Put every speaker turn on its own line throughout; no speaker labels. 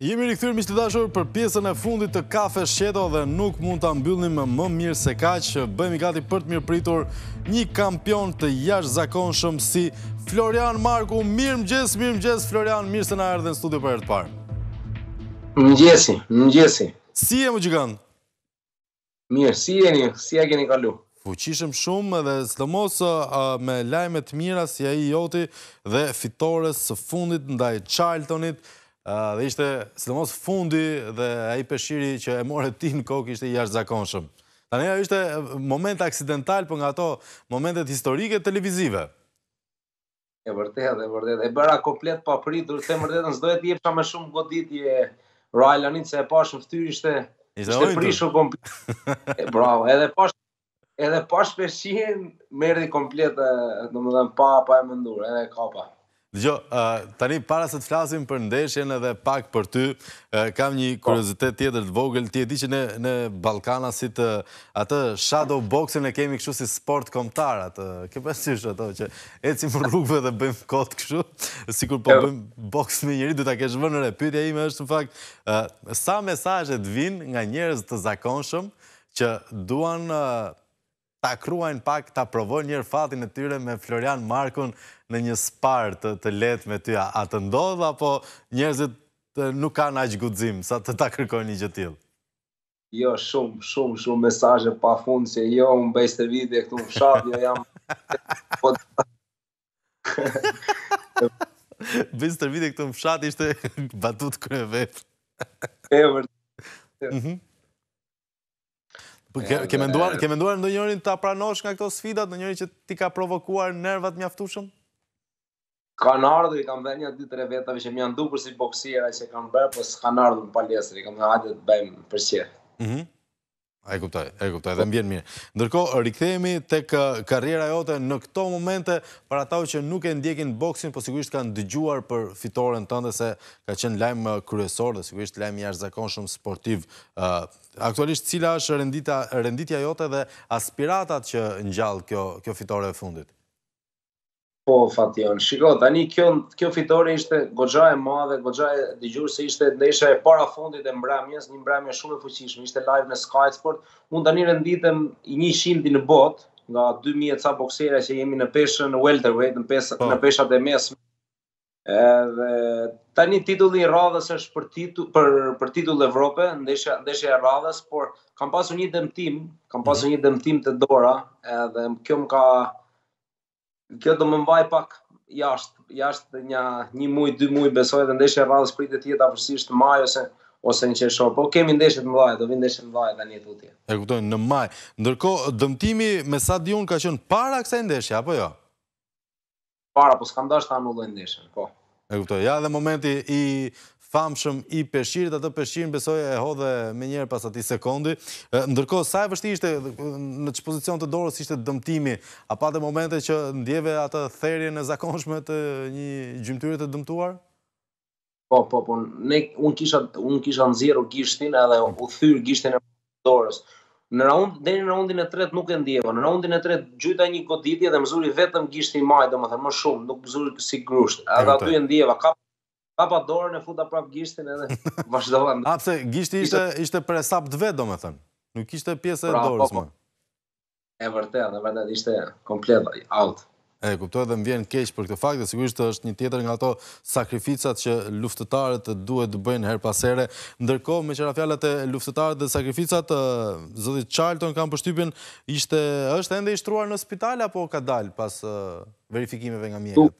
Jemi rikthyer miq të dashur për pjesën e fundit të kafe shqeto dhe nuk mund ta mbyllim më mirë se kaq. Bëhemi gati për të mirëpritur një kampion të jashtëzakonshëm si Florian Marku. Mirëmëngjes, mirëmëngjes Florian, mirë se na erdhe në studio për herë të parë.
Mëngjesi, mëngjesi.
Si je mo gjigant?
Mirë, si jeni, si e keni kalu?
Fuqishëm shumë dhe sidomos me lajme të mira si ai joti dhe fitores së fundit ndaj Charltonit dhe ishte sidomos fundi dhe ai peshqiri që e more ti në kokë ishte i jashtëzakonshëm. Tani ajo ishte moment aksidental por nga ato momentet historike televizive.
E vërtetë, e vërtetë. E bëra komplet pa pritur, të vërtetën s'doja t'i jepsha më shumë goditje Rylanit se e pashë në fytyrë ishte ishte prishur komplet. E bravo, edhe pashë edhe pashë peshqirin merre komplet, domethënë pa pa e menduar, edhe e kapa.
Dëgjo, tani para se të flasim për ndeshjen edhe pak për ty, kam një po. kuriozitet tjetër të vogël, ti e di që ne, ne ballkanasit atë shadow boxin e kemi kështu si sport kombëtar atë, ke parasysh ato që Ecim rrugëve dhe bëjmë kot kështu, sikur po bëjmë boks me njeri, duhet ta kesh vënë re. Pyetja ime është në fakt, sa mesazhe të vijnë nga njerëz të zakonshëm që duan ta kruajnë pak, ta provojnë një herë fatin e tyre me Florian Markun në një spar të, të lehtë me ty. A të ndodh apo njerëzit nuk kanë aq guxim sa të ta kërkojnë një gjë të tillë?
Jo, shumë, shumë, shumë mesazhe pa fund se jo, unë bëj se video këtu në fshat, jo jam.
Po. Bëj se video këtu në fshat ishte batuta kryevepër.
E vërtet. Mhm.
Po ke ke menduar, ke menduar ndonjëherë ta pranosh nga këto sfidat, ndonjërin që t'i ka provokuar nervat
mjaftueshëm? Kanë ardhur, i kam thënë një dy tre vetave që më janë dukur si boksiera që kanë bërë, po s'kanë ardhur në palestër, i kam thënë hajde të bëjmë sparring.
Mhm. A e kuptoj, e kuptoj, dhe më vjen mirë. Ndërkohë, rikthehemi te karriera jote në këto momente, për ata që nuk e ndjekin boksin, po sigurisht kanë dëgjuar për fitoren tënde, se ka qenë lajm kryesor dhe sigurisht lajm i jashtëzakonshëm sportiv. Aktualisht, cila është renditja jote dhe aspiratat që ngjall kjo fitore e fundit?
Po Fation, shiko tani kjo kjo fitore ishte goxha e madhe, goxha e dëgjuar se ishte ndeshja e parafundit e mbrëmjes, një mbrëmje shumë e fuqishme, ishte live në Sky Sport. Unë tani renditem i 100-ti në botë nga 2000 e ca boksera që jemi në peshën welterweight, në pesh, po. në peshat e mesme. Edhe tani titulli i radhës është për titull për titull Evrope, ndeshja ndeshja e radhës, por kam pasur një dëmtim, kam mhm. pasur një dëmtim te dora, edhe kjo më ka kjo do më mbajë pak jashtë jashtë një një muaj, dy muaj besoj dhe ndeshja e radhës pritet të jetë afërsisht maj ose ose në qershor. Po kemi ndeshje të mëdha, do vinë ndeshje të mëdha tani tutje.
E kuptoj në maj. Ndërkohë dëmtimi me sa di unë ka qenë para kësaj ndeshje apo jo?
para, po s'kam dashtë ta anulloj ndeshjen, po.
E kuptoj, ja dhe momenti i famshëm i peshqirit, atë peshqirin besoj e hodhe menjëherë pas atij sekondi. Ndërkohë, sa e vështirë ishte në ç'pozicion të dorës ishte dëmtimi, a pate momente që ndjeve atë therjen e zakonshme të një gjymtyre të dëmtuar?
Po, po, po, ne, unë kisha, unë kisha nxjerrë gishtin edhe thyer gishtin e dorës. Në raund, deri në raundin e tretë nuk e ndjeva. Në raundin e tretë gjujta një goditje dhe më zuri vetëm gishtin majë, domethënë, më shumë, nuk më zuri si grusht. Edhe aty e ndjeva, ka kapa dorën e futa prapë gishtin edhe vazhdova.
Ah pse gishti ishte ishte për hesap të vet, domethënë. Nuk ishte pjesë e dorës po,
po. më. E vërtetë, e vërtetë ishte komplet out.
E kuptoj dhe më vjen keq për këtë fakt dhe sigurisht është një tjetër nga ato sakrificat që luftëtarët duhet të bëjnë herë pas here. Ndërkohë meqë ra fjala te luftëtarët dhe sakrificat, zoti Charlton kam përshtypjen ishte është ende i shtruar në spital apo ka dalë pas verifikimeve nga mjekët?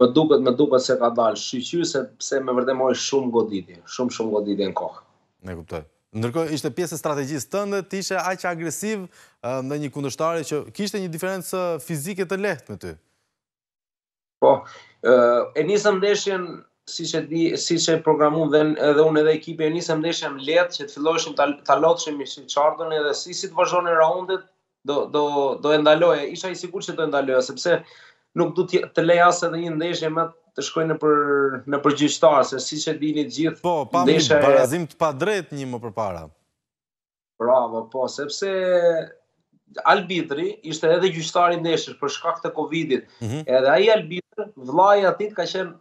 Më duket, më duket se ka dalë shyqyr sepse me vërtet mori shumë goditje, shumë shumë goditje në kokë.
E kuptoj. Ndërkohë ishte pjesë e strategjisë tënde, të ishe aq agresiv ndaj një kundërshtari që kishte një diferencë fizike të lehtë me ty.
Po, e nisëm ndeshjen siç di, siç e programuam edhe unë edhe ekipi e nisëm ndeshjen lehtë që të fillojshim ta ta lodhshim Charltonin edhe si si të vazhdonin raundet, do do do e ndaloja. Isha i sigurt se do e ndaloja sepse nuk doja të lija as edhe një ndeshje më të shkojë nëpër nëpër gjyqtar, se siç e dini të gjithë.
Po, pamë një barazim të padrejtë më përpara.
Bravo, po, sepse arbitri ishte edhe gjyqtar i ndeshjes për shkak të Covidit. Mm -hmm. Edhe ai arbitri, vllai i atij ka qenë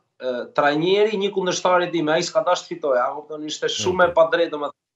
trajner i një kundërshtari timit, ai s'ka dashur të fitoja, po do ishte shumë e padrejtë më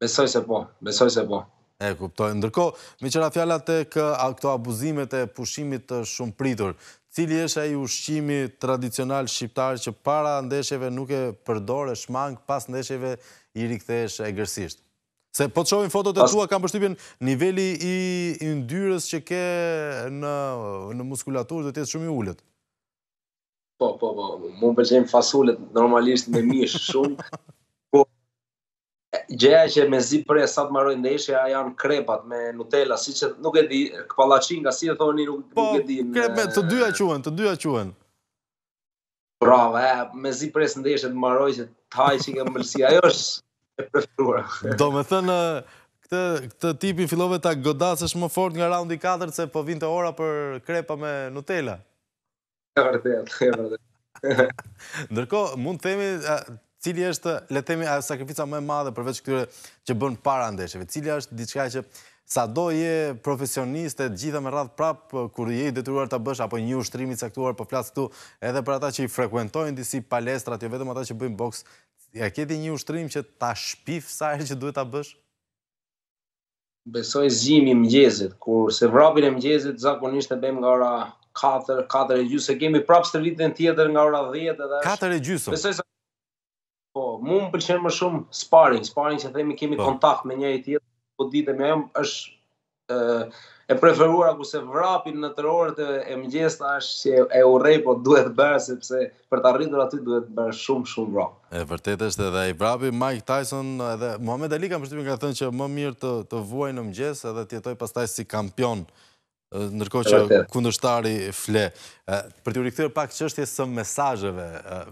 Besoj se po, besoj se po.
E kuptoj. Ndërkohë, meqë ra fjala te këto abuzimet e pushimit të shumëpritur, cili është ai ushqimi tradicional shqiptar që para ndeshjeve nuk e përdor e shmang pas ndeshjeve i rikthehesh egërsisht? Se po të shohim fotot e tua, kam përshtypjen nivelli i yndyrës që ke në muskulaturë duhet të jetë shumë i ulët.
Po, po, po, mu pëlqejnë fasulet normalisht me mish shumë, po, gjëja që mezi pres sa të marojë ndeshja janë krepat me Nutella, siç nuk e di, palaçinka si e thoni nuk,
po,
nuk e di.
Po, krepe, të dyja quhen, të dyja quhen.
Bravo, e, mezi pres ndeshja të marojë që të haj çdo ëmbëlsirë, ajo është
e preferuar. Domethënë, këtë, këtë tipi fillove ta godasësh më fort nga raundi 4, se po vinte ora për krepa me Nutella.
E vërtetë, e vërtetë.
Ndërkohë, mund të themi, cili është, le të themi, ajo sakrifica më e madhe përveç këtyre që bën para ndeshjeve. Cili është diçka që sado je profesionist e të gjitha me radhë prapë kur je i detyruar ta bësh apo një ushtrim i caktuar po flas këtu edhe për ata që i frekuentojnë disi palestrat, jo vetëm ata që bëjnë boks. E ke ti një ushtrim që ta shpif sa herë që duhet ta bësh?
Besoj zgjimi i mëngjesit, kurse vrapin e mëngjesit zakonisht e bëjmë nga ora katër, katër e gjysmë, se kemi prapë stërvitjen tjetër nga ora dhjetë edhe
është. Katër e gjysmë.
Besoj se Po, mua më pëlqen më shumë sparring, sparring që themi kemi po. kontakt me njëri tjetrin, po domethënë ajo është ë e preferuara kurse vrapi në orët e, e mëngjesit është që e urrej, po duhet bërë sepse Për të arritur aty duhet bërë shumë shumë vrap.
E vërtetë është edhe ai vrapi Mike Tyson edhe Muhammed Ali kam përshtypjen ka thënë që më mirë të të vuaj në mëngjes edhe të jetoj pastaj si kampion ndërkohë që kundërshtari fle. Për t'iu rikthyer pak çështjes së mesazheve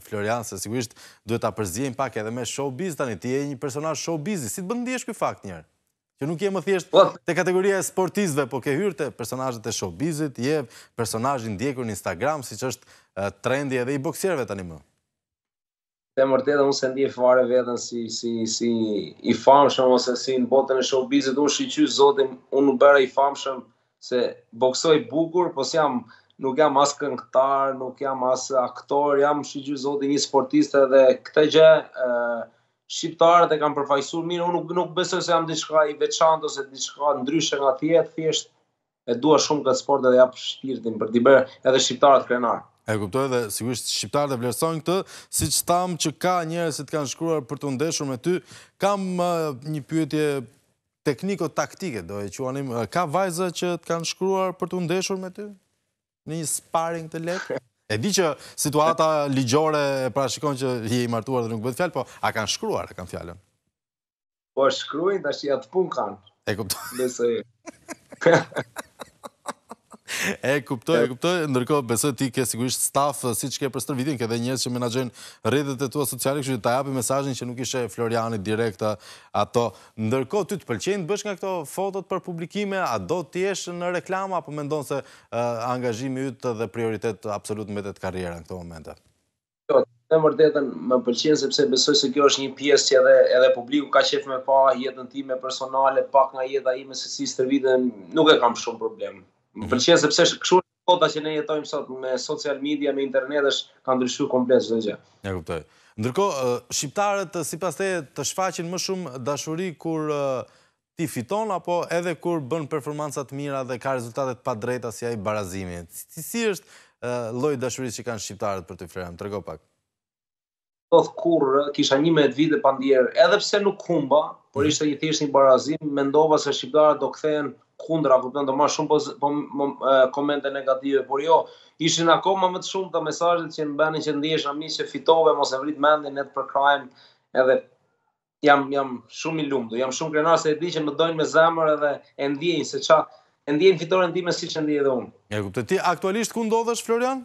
Florian se sigurisht duhet ta përziejmë pak edhe me showbiz tani ti je një personazh showbizi si të bën të ndihesh ky fakt njëherë? Që nuk je më thjesht po. te kategoria e sportistëve, po ke hyrë te personazhet e showbizit, je personazh i ndjekur në Instagram, siç është trendi edhe i boksierëve tanimë.
Në të vërtetë unë s'e ndjej fare veten si si si i famshëm ose si në botën e showbizit, unë shyqyr zotit, unë u bëra i famshëm se boksoj bukur, po s'jam nuk jam as këngëtar, nuk jam as aktor, jam shyqyr zotit një sportist edhe këtë gjë shqiptarët e kanë përfaqësuar mirë, unë nuk, nuk besoj se jam diçka i veçantë ose diçka ndryshe nga të tjerët, thjesht e dua shumë këtë sport edhe jap shpirtin për t'i bërë edhe shqiptarët krenarë.
E kuptoj dhe sigurisht shqiptarët e vlerësojnë këtë, siç thamë që ka njerëz që të kanë shkruar për t'u ndeshur me ty. Kam një pyetje tekniko-taktike, do e quanim, ka vajza që të kanë shkruar për të ndeshur me ty? në një sparring të lehtë? E di që situata ligjore e parashikon që je i martuar dhe nuk bëhet fjalë, po a kanë shkruar, aty e
kam fjalën? Po shkruajnë tash atë punë kanë.
E kuptoj. Besoj. E kuptoj, e kuptoj. Ndërkohë besoj ti ke sigurisht staf eh, siç ke për stërvitjen, ke dhe njerëz që menaxhojnë rrjetet e tua sociale, kështu që ta japim mesazhin që nuk i sheh Floriani direkt eh, ato Ndërkohë ty të pëlqen të bësh nga këto fotot për publikime, a do të jesh në reklama apo mendon se angazhimi yt dhe prioritet absolut mbetet karriera në këto momente?
Jo, në të vërtetën më pëlqen sepse besoj se kjo është një pjesë që edhe edhe publiku ka qejf me pa jetën time personale, pak nga jeta ime se si stërvitem, nuk e kam shumë problem. Më mhm. pëlqen sepse është kështu Bota që ne jetojmë sot me social media, me internet është ka ndryshu komplet çdo gjë.
E kuptoj. Ndërkohë, shqiptarët sipas teje të shfaqin më shumë dashuri kur ti fiton apo edhe kur bën performanca të mira dhe ka rezultate të padrejta si ai barazimi. Si është lloji i dashurisë që kanë shqiptarët për ty Florian? Trego pak.
Po kur kisha 11 fite pa ndje, edhe pse nuk humba, por ishte një thjesht një barazim, mendova se shqiptarët do kthehen kundra, kupton, do marr shumë po, po, po komente negative, por jo, ishin akoma më të shumta mesazhet që më bënin që të ndihesha mirë që fitove, mos e vrit mendjen ne të përkrahim edhe jam jam shumë i lumtur, jam shumë krenar se e di që më dojnë me zemër edhe e ndjejnë se ça e ndjejnë fitoren time siç e ndjej edhe unë.
E kuptoj. Ti aktualisht ku ndodhesh Florian?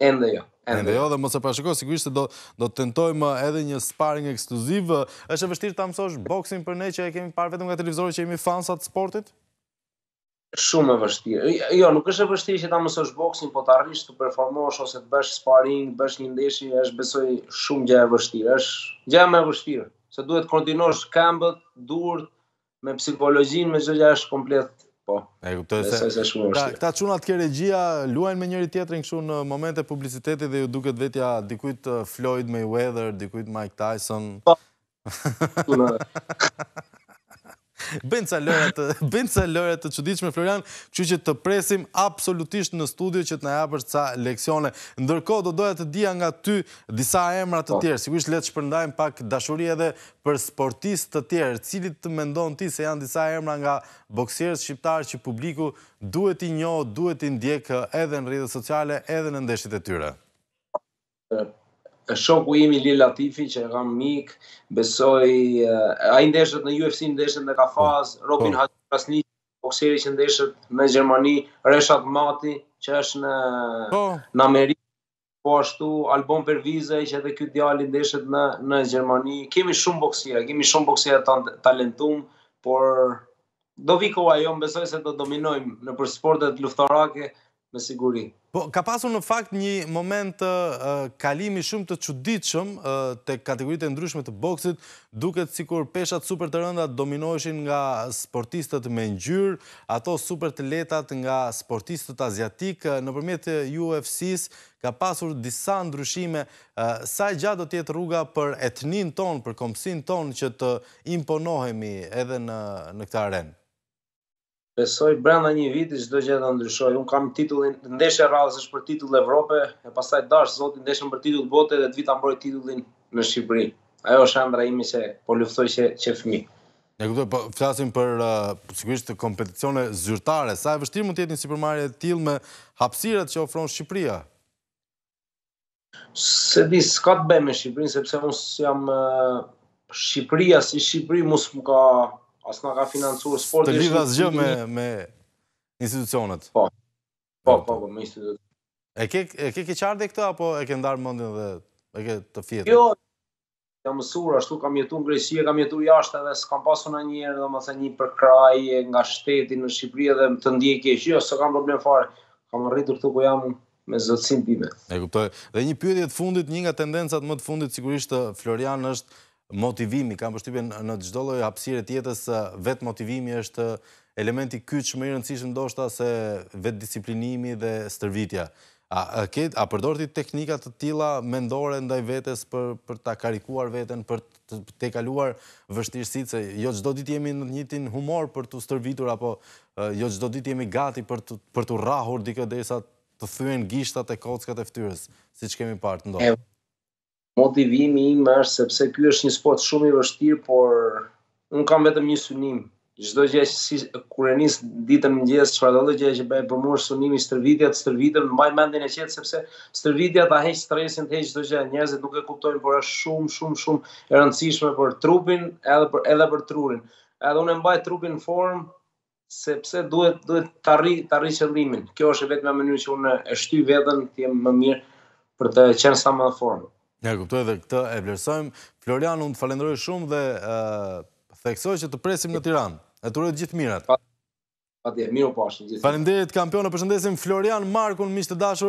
Ende jo.
Ende jo.
jo dhe mos e parashiko, sigurisht se do do të tentojmë edhe një sparring ekskluziv. Është e vështirë ta mësosh boksin për ne që e kemi parë vetëm nga televizori që jemi fansa të sportit?
Shumë e vështirë. Jo, nuk është e vështirë që ta mësosh boksin, po të arrish të performosh ose të bësh sparring, bësh një ndeshje, është besoj shumë gjë e vështirë. Është gjëja më e vështirë, se duhet të koordinosh këmbët, duart, me psikologjinë me çdo gjë është komplet po.
E kuptoj se. Sa shumë është. Këta çunat te regjia luajnë me njëri-tjetrin kështu në momente publiciteti dhe ju duket vetja dikujt uh, Floyd Mayweather, dikujt Mike Tyson. Po. Bëjnë ca lojëra të bëjnë ca lojëra të çuditshme Florian, kështu që të presim absolutisht në studio që të na japësh ca leksione. Ndërkohë do doja të dija nga ty disa emra të po. tjerë. Sigurisht le të shpërndajmë pak dashuri edhe Për sportistë të tjerë, cilët mendon ti se janë disa emra nga boksierët shqiptarë që publiku duhet t'i njohë, duhet t'i ndjekë edhe në rrjetet sociale, edhe në ndeshjet e tyre?
Shoku im Ilir Latifi që e kam mik, besoj ai ndeshet në UFC, ndeshet në kafaz, po, Robin po. Haxhi Krasniqi, boksieri që ndeshet në Gjermani, Reshat Mati që është në po. në Amerikë po ashtu Albon Pervizaj që edhe ky djali ndeshet në në Gjermani. Kemi shumë boksiera, kemi shumë boksiera të talentum, por do vi koha, jo besoj se do dominojmë nëpër sportet luftarake me siguri.
Po ka pasur në fakt një moment të uh, kalimi shumë të çuditshëm uh, te kategoritë e ndryshme të boksit, duket sikur peshat super të rënda dominoheshin nga sportistët me ngjyrë, ato super të lehtat nga sportistët aziatikë, nëpërmjet UFC-së ka pasur disa ndryshime, sa e gjatë do të jetë rruga për etninë tonë, për kombësinë tonë që të imponohemi edhe në në këtë arenë?
Besoj brenda një viti çdo gjë do ndryshojë. Unë kam titullin, ndeshja e radhës është për titull Evrope, e pastaj dash Zoti ndeshem për titull Bote dhe të vij ta mbroj titullin në Shqipëri. Ajo është ëndrra ime që po luftoj që që fëmijë.
Ne këtu po flasim për sigurisht kompeticione zyrtare. Sa e vështirë mund të jetë një sipërmarrje e tillë me hapësirat që ofron Shqipëria?
Se di, s'ka të bëjë me Shqipërinë, sepse unë jam Shqipëria si Shqipëri mos më ka as na ka financuar, s'po
të lidh asgjë me me institucionet.
Po. Po, po, po, me institucionet.
E ke, e ke keqardhje këtë, apo e ke ndarë mendjen dhe e ke të fjetë?
Jo, jam mësu, ashtu kam jetu në Greqi, kam jetu jashtë edhe s'kam pasu ndonjëherë, domethënë një përkrahje nga shteti në Shqipëri edhe të ndihem keq, jo, s'e kam problem fare, kam arritur këtu ku jam me zotësinë time.
E kuptoj. Dhe një pyetje të fundit, një nga tendencat më të fundit, sigurisht Florian është motivimi, kam përshtypjen në çdo lloj hapësire të jetës, vetëmotivimi është elementi kyç më i rëndësishëm ndoshta se vetëdisiplinimi dhe stërvitja. A, a përdor ti teknika të tilla mendore ndaj vetes për për ta karikuar veten, për të tejkaluar vështirësitë se jo çdo ditë jemi në të njëjtin humor për t'u stërvitur apo jo çdo ditë jemi gati për të për të rrahur dikë derisa të thyen gishtat e kockat e fytyrës, siç kemi parë të ndodhë.
Motivimi im është sepse ky është një sport shumë i vështirë, por un kam vetëm një synim. Çdo gjë që si kur e nis ditën në mëngjes, çfarëdo gjë që bëj për mua është synimi stërvitja, të stërvitem, mbaj mendjen e qetë sepse stërvitja ta heq stresin, të heq çdo gjë. Njerëzit nuk e kuptojnë, por është shumë shumë shumë e rëndësishme për trupin, edhe për edhe për trurin. Edhe unë e mbaj trupin në formë, sepse duhet duhet ta arrij ta arrij qëllimin. Kjo është e vetmja mënyrë që unë e shtyj veten të jem më mirë për të qenë sa më në formë.
E kuptoj dhe këtë e vlerësojmë. Florian, unë të falenderoj shumë dhe ë uh, theksoj që të presim në Tiranë. E t'uroj gjithë të mirat.
Pa, pa mirupafshim.
Faleminderit kampion, e përshëndesim Florian Markun, miq të dashur,